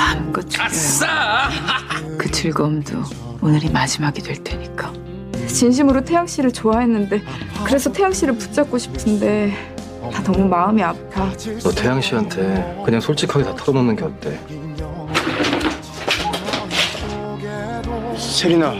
마음껏 즐겨요. 그 즐거움도 오늘이 마지막이 될 테니까. 진심으로 태양 씨를 좋아했는데 그래서 태양 씨를 붙잡고 싶은데 다 너무 마음이 아파. 너 태양 씨한테 그냥 솔직하게 다 털어놓는 게 어때? 세리나.